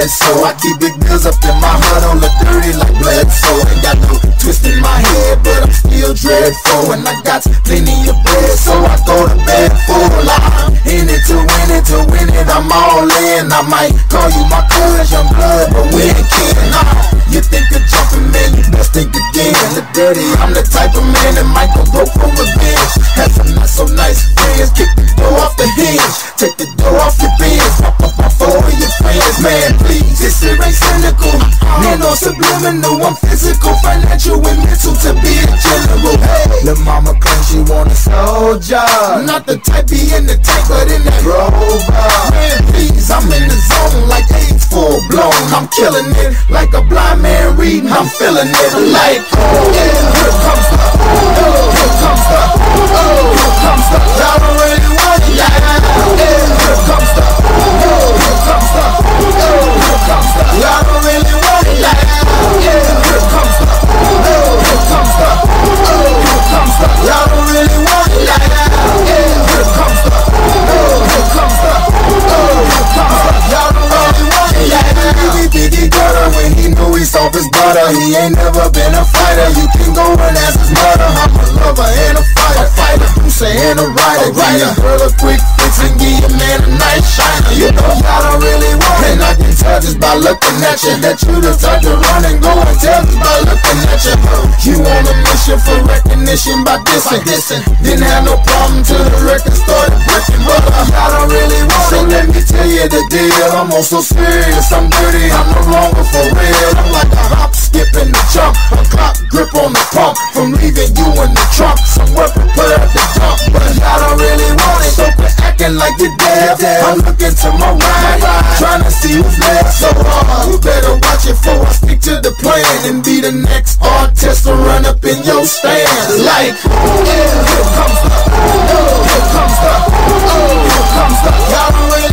said so. I keep big bills up in my heart on the dirty like blood. So I got no twist in my head, but I'm still dreadful. And I got plenty of bread, so I go to bed full. I'm in it to win it, to win it. I'm all in. I might call you my cuz, young blood, but we ain't kidding. Nah, you think of jumping, man, you best think again. The dirty, I'm the type of man that might go broke for revenge. Have some not so nice friends, kick the door off the hinge, take the door off your bins, man. Please, this shit ain't cynical. Man, no subliminal, I'm physical, financial, and mental to be a general. Hey, the mama claims she want a soldier, not the type be in the tank, but in that rover. Man, please, I'm in the zone like AIDS full blown. I'm killing it like a blind man reading. I'm feeling it like oh yeah. Here comes the oh, oh. here comes the oh, oh. here comes the. Y'all don't it, yeah. Here comes you saying a writer. Give oh, your girl a quick fix and give your man a nice shiner. You know y'all don't really want it. And I can tell just by looking at you that you the type to run and go and tell just by looking at you. You on a mission for recognition by dissing. Didn't have no problem till the record started breaking. But y'all don't really want it. So let me tell you the deal. I'm on so serious. I'm dirty. I'm no longer for real. I'm like a hop, skip, and a jump. A clock grip on the pump. From leaving you in the trunk. Somewhere prepared to like. I'm looking to my right. Trying to see who's next. So uh, you better watch it before I stick to the plan. And be the next artist to run up in your stand. Like, yeah, here comes the, oh, here comes the, oh, here comes the. Y'all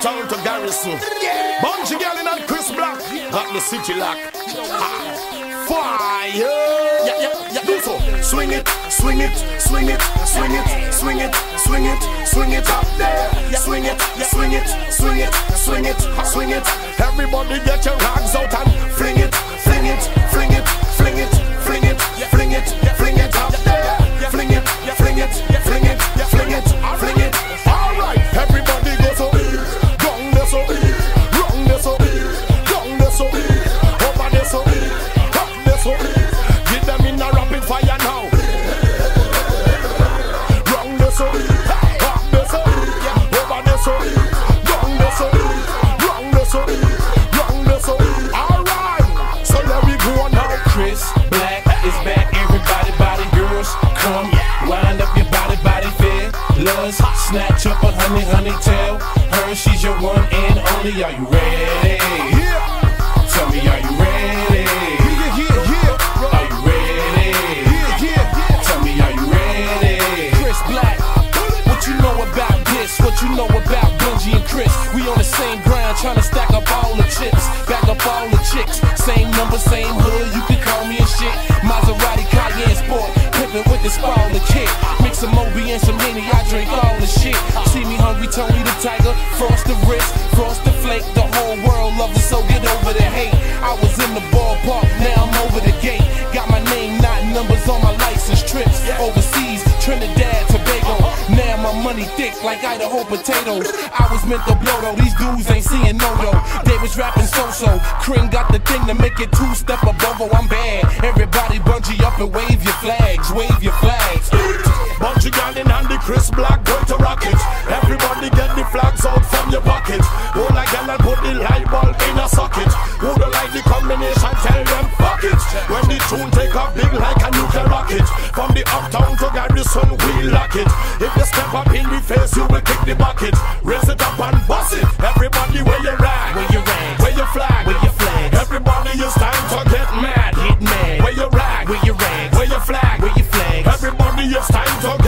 town to garrison. Bunji Garlin and Chris Black got the city lock. Fire! Yeah, yeah, yeah. Do so. Swing it, swing it, swing it, swing it, swing it, swing it, swing it up there. Swing it, swing it, swing it, swing it, swing it. Everybody get your rags out Luz, snatch up a honey, honey tail. Her, she's your one and only. Are you ready? Yeah, Tell me, are you ready? yeah, yeah, yeah. Are you ready? Yeah, yeah, yeah. Tell me, are you ready? Chris Black, what you know about this? What you know about Bunji and Chris? We on the same grind, trying to stack up all the chips, back up all the chicks. Same number, same hood, you can call me a shit. Maserati Cayenne Sport, pimpin' with the spoiler kit. Drink all the shit. See me hungry, Tony the Tiger, frost the wrist, frost the flake. The whole world loves it, so get over the hate. I was in the ballpark, now I'm over the gate. Got my name, not numbers on my license trips. Overseas, Trinidad, Tobago. Now my money thick like Idaho potatoes. I was meant to blow though, these dudes ain't seeing no though. They was rapping so-so. Kring got the thing to make it two step above, oh I'm bad. Chris Black going to rock it. Everybody get the flags out from your pocket. Hold a gal and put the light bulb in a socket. Who don't like the combination, tell them fuck it. When the tune take off big like a nuclear rocket. From the uptown to Garrison, we lock it. If you step up in the face, you will kick the bucket. Raise it up and bust it. Everybody where you rag, Where you rag? where you flag, Where your flags? Everybody, it's time to get mad. Get mad. Where you rag, Where you rags? where you flag, Where your flags? Everybody, it's time to get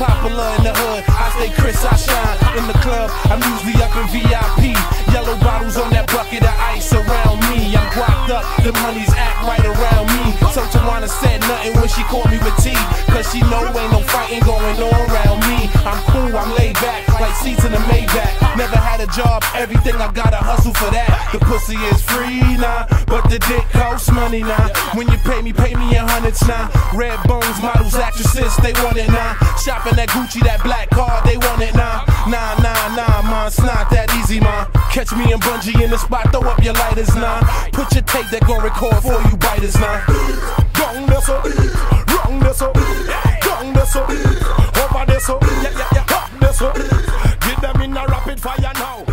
Popular in the hood, I stay Chris, I shine. In the club, I'm usually up in VIP. Yellow bottles on that bucket of ice around me. I'm guapped up, the money's act right around me. So Tawana said nothing when she called me with T. Cause she know ain't no fighting going on. I'm cool, I'm laid back, like seats in a Maybach. Never had a job, everything I gotta hustle for that. The pussy is free now, but the dick costs money now. When you pay me, pay me in hundreds now. Red bones, models, actresses, they want it now. Shopping that Gucci, that black card, they want it now. Nah, nah, nah, man, it's not that easy, man. Catch me and Bunji in the spot, throw up your lighters now. Put your tape that gon' record for you biters now. So, round there so, down there so, over there so, yeah, yeah, yeah, up there so. Get them in a rapid fire now.